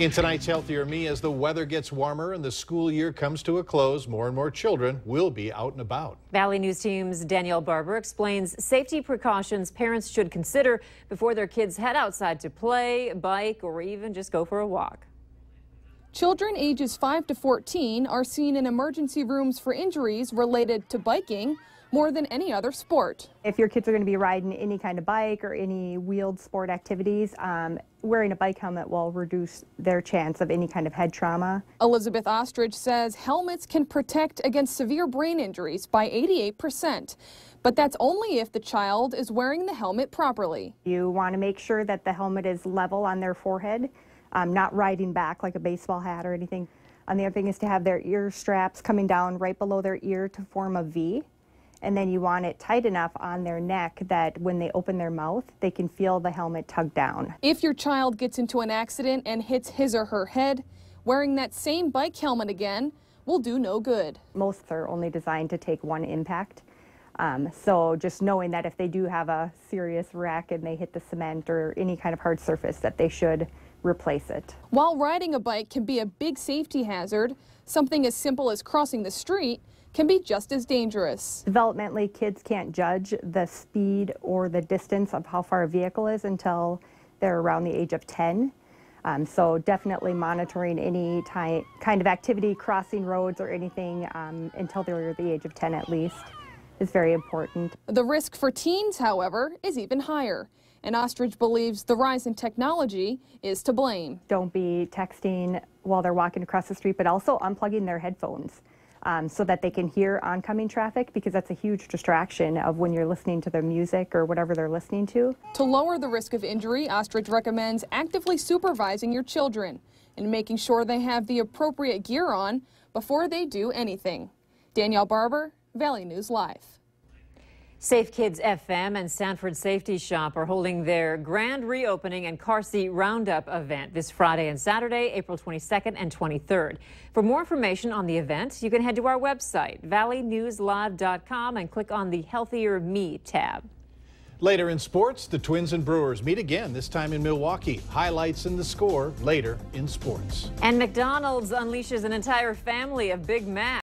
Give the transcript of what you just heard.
In tonight's Healthier Me, as the weather gets warmer and the school year comes to a close, more and more children will be out and about. Valley News Team's Danielle Barber explains safety precautions parents should consider before their kids head outside to play, bike, or even just go for a walk. Children ages 5 to 14 are seen in emergency rooms for injuries related to biking more than any other sport. If your kids are going to be riding any kind of bike or any wheeled sport activities, um, wearing a bike helmet will reduce their chance of any kind of head trauma. Elizabeth Ostrich says helmets can protect against severe brain injuries by 88%. But that's only if the child is wearing the helmet properly. You want to make sure that the helmet is level on their forehead, um, not riding back like a baseball hat or anything. And the other thing is to have their ear straps coming down right below their ear to form a V and then you want it tight enough on their neck that when they open their mouth, they can feel the helmet tug down. If your child gets into an accident and hits his or her head, wearing that same bike helmet again will do no good. Most are only designed to take one impact. Um, so just knowing that if they do have a serious wreck and they hit the cement or any kind of hard surface that they should replace it. While riding a bike can be a big safety hazard, something as simple as crossing the street can be just as dangerous. Developmentally, kids can't judge the speed or the distance of how far a vehicle is until they're around the age of 10. Um, so definitely monitoring any ty- kind of activity, crossing roads or anything um, until they're the age of 10 at least is very important. The risk for teens, however, is even higher. And Ostrich believes the rise in technology is to blame. Don't be texting while they're walking across the street, but also unplugging their headphones um, so that they can hear oncoming traffic because that's a huge distraction of when you're listening to their music or whatever they're listening to. To lower the risk of injury, Ostrich recommends actively supervising your children and making sure they have the appropriate gear on before they do anything. Danielle Barber, Valley News Live. Safe Kids FM and Sanford Safety Shop are holding their grand reopening and car seat roundup event this Friday and Saturday, April 22nd and 23rd. For more information on the event, you can head to our website, valleynewslive.com, and click on the Healthier Me tab. Later in sports, the Twins and Brewers meet again, this time in Milwaukee. Highlights in the score later in sports. And McDonald's unleashes an entire family of Big Macs.